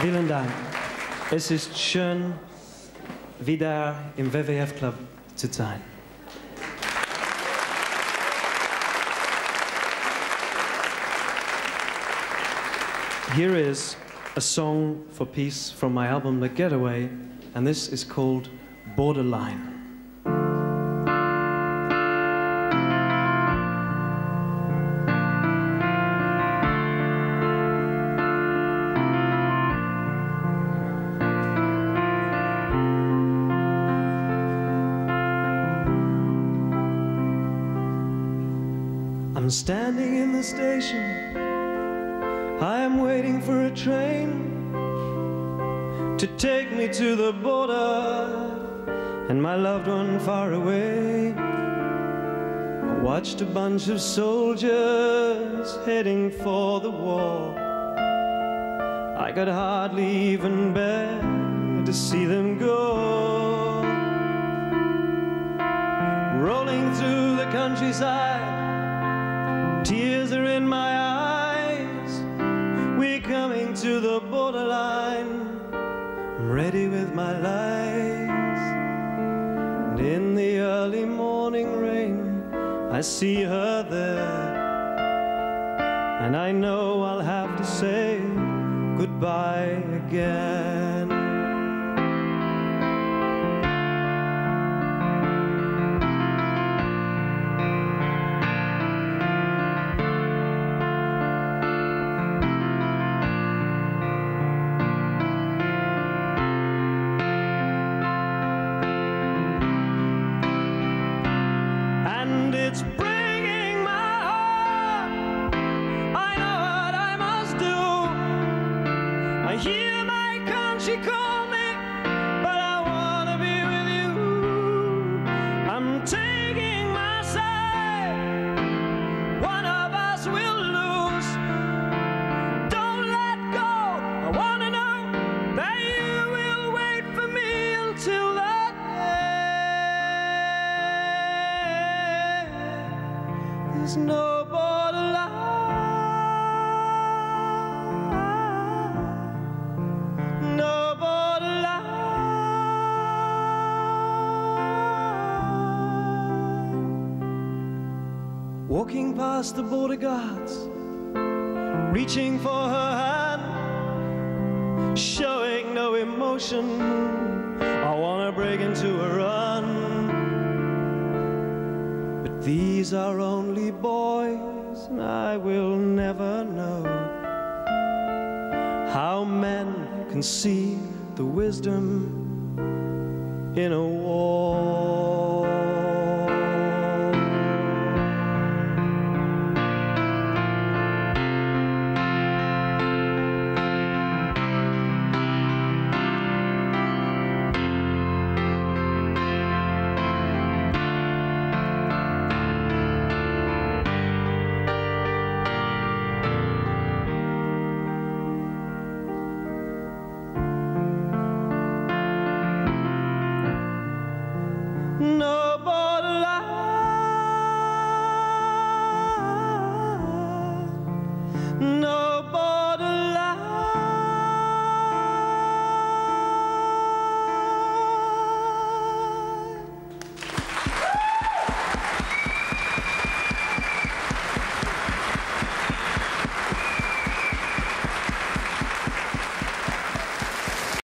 Vielen Dank. Es ist schön, wieder im WWF Club zu sein. Here is a song for peace from my album The Getaway, and this is called Borderline. I'm standing in the station. I am waiting for a train to take me to the border and my loved one far away. I watched a bunch of soldiers heading for the war. I could hardly even bear to see them go. Rolling through the countryside Tears are in my eyes. We're coming to the borderline. I'm ready with my lights. And in the early morning rain, I see her there. And I know I'll have to say goodbye again. My called me, but I wanna be with you. I'm taking my side. One of us will lose. Don't let go. I wanna know that you will wait for me until the end. There's no Walking past the border guards, reaching for her hand, showing no emotion. I wanna break into a run. But these are only boys, and I will never know how men can see the wisdom in a war.